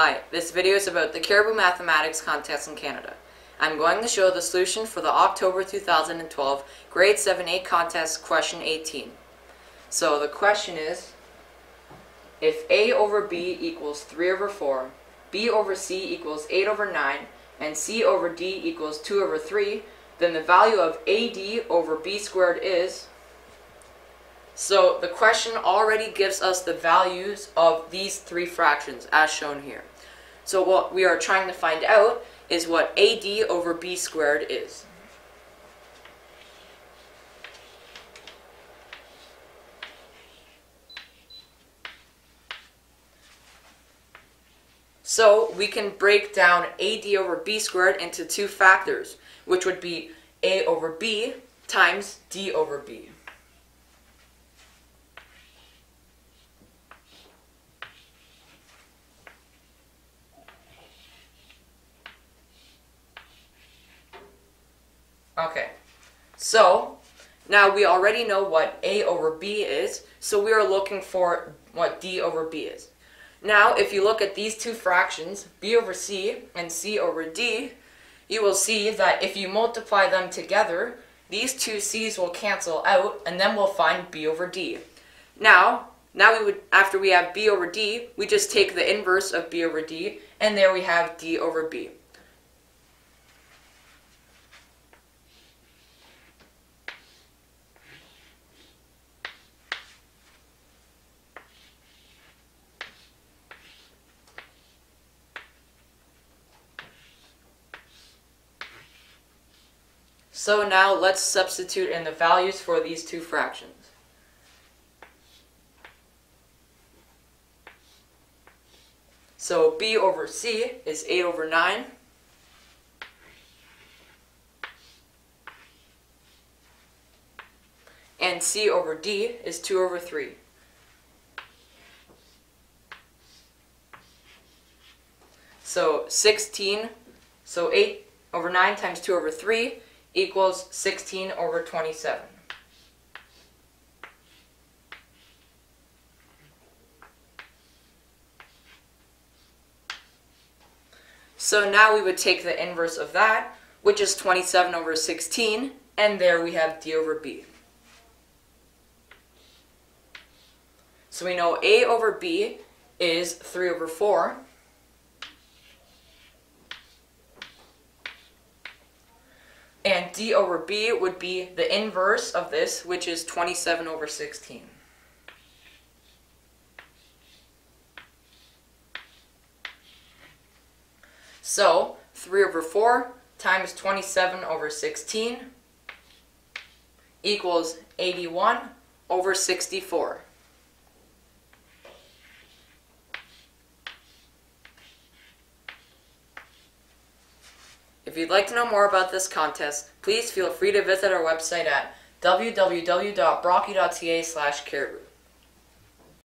Hi, this video is about the Caribou Mathematics Contest in Canada. I'm going to show the solution for the October 2012 Grade 7A Contest Question 18. So the question is, if A over B equals 3 over 4, B over C equals 8 over 9, and C over D equals 2 over 3, then the value of AD over B squared is... So the question already gives us the values of these three fractions as shown here. So what we are trying to find out is what AD over B squared is. So we can break down AD over B squared into two factors, which would be A over B times D over B. Okay, so now we already know what A over B is, so we are looking for what D over B is. Now, if you look at these two fractions, B over C and C over D, you will see that if you multiply them together, these two C's will cancel out, and then we'll find B over D. Now, now we would, after we have B over D, we just take the inverse of B over D, and there we have D over B. So now let's substitute in the values for these two fractions. So b over c is 8 over 9. And c over d is 2 over 3. So 16, so 8 over 9 times 2 over 3 equals 16 over 27. So now we would take the inverse of that, which is 27 over 16, and there we have d over b. So we know a over b is 3 over 4, And d over b would be the inverse of this, which is 27 over 16. So, 3 over 4 times 27 over 16 equals 81 over 64. If you'd like to know more about this contest, please feel free to visit our website at www.brocku.ca slash caribou.